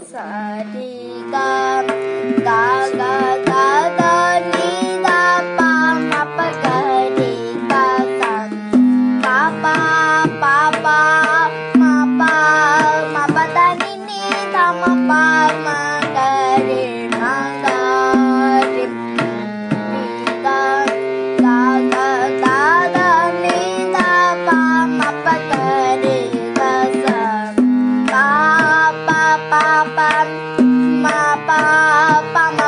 萨迪克爸妈。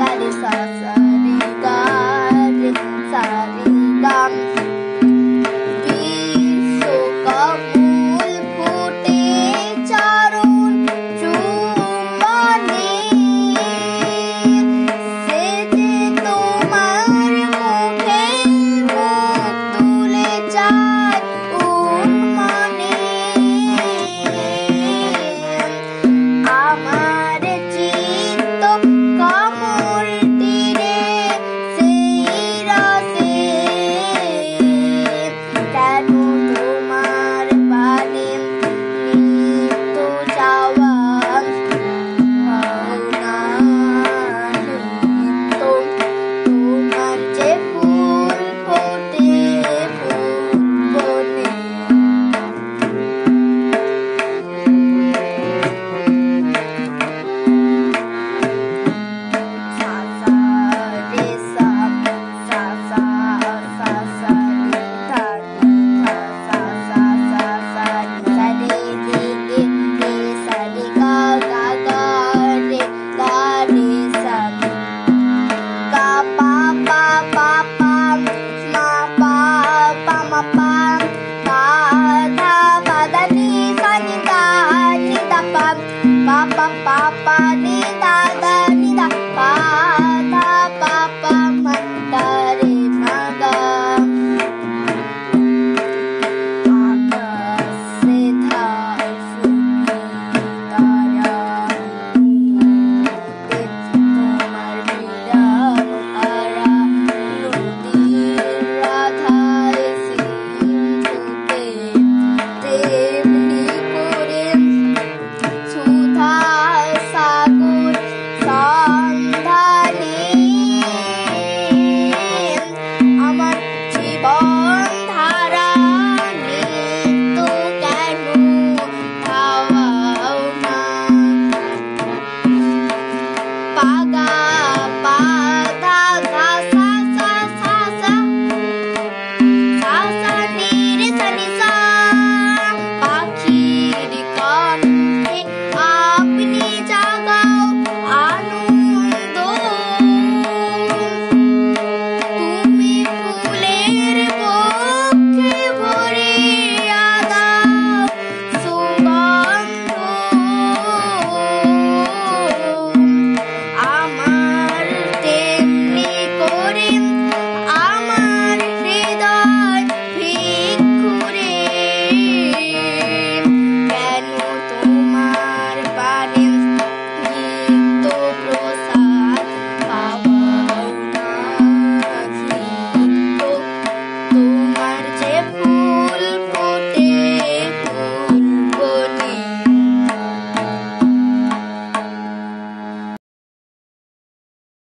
that is awesome. Papa